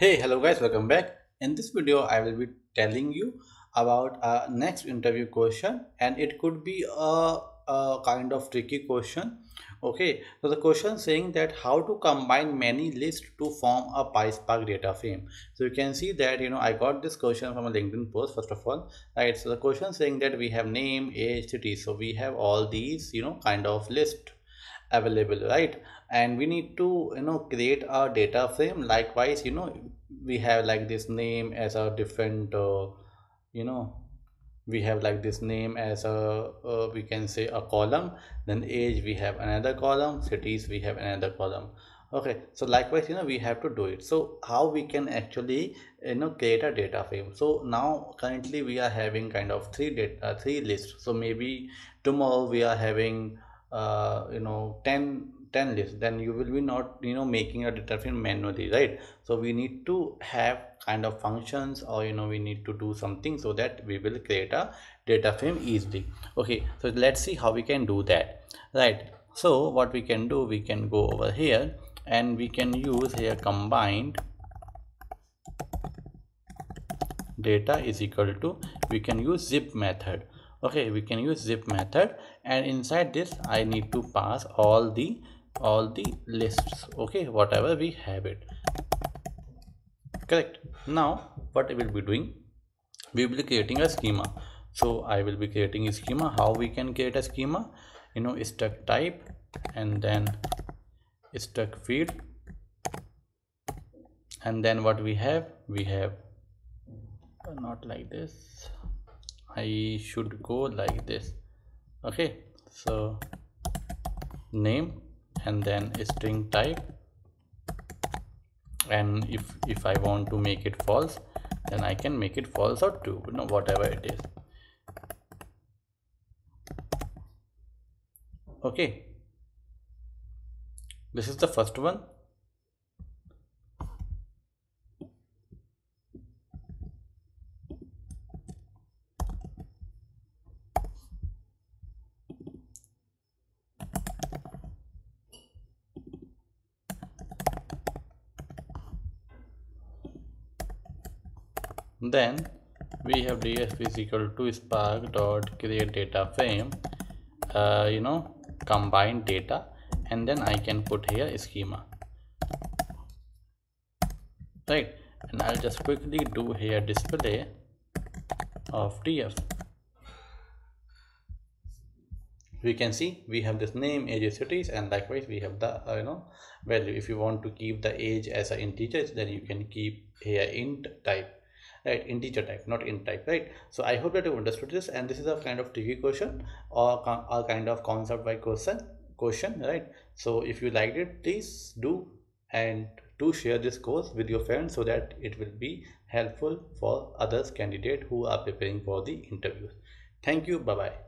Hey, hello guys, welcome back. In this video, I will be telling you about a next interview question, and it could be a, a kind of tricky question. Okay, so the question saying that how to combine many lists to form a PySpark data frame. So you can see that you know I got this question from a LinkedIn post first of all, right? So the question saying that we have name, age, city. So we have all these you know kind of list available right? And we need to you know create a data frame. Likewise you know we have like this name as a different uh, you know we have like this name as a uh, we can say a column. Then age we have another column. Cities we have another column. Okay so likewise you know we have to do it. So how we can actually you know create a data frame? So now currently we are having kind of three data three lists so maybe tomorrow we are having uh, you know 10 10 lists then you will be not you know making a frame manually right? So we need to have kind of functions or you know we need to do something so that we will create a data frame easily. Okay so let's see how we can do that. Right so what we can do we can go over here and we can use here combined data is equal to we can use zip method okay we can use zip method. And inside this i need to pass all the all the lists. Okay whatever we have it. Correct. Now what we will be doing? We will be creating a schema. So i will be creating a schema. How we can create a schema? You know struct type and then struct field. And then what we have? We have not like this I should go like this. Okay so name and then string type. And if if I want to make it false then I can make it false or true you know whatever it is. Okay. This is the first one then we have dsp is equal to spark dot create data frame uh, you know combine data and then i can put here schema. Right and i'll just quickly do here display of df we can see we have this name age cities and likewise we have the uh, you know value. If you want to keep the age as an integer then you can keep here int type right integer type not int type right? So i hope that you understood this and this is a kind of tricky question or a kind of concept by question question right? So if you liked it please do and do share this course with your friends so that it will be helpful for others candidate who are preparing for the interviews. Thank you bye bye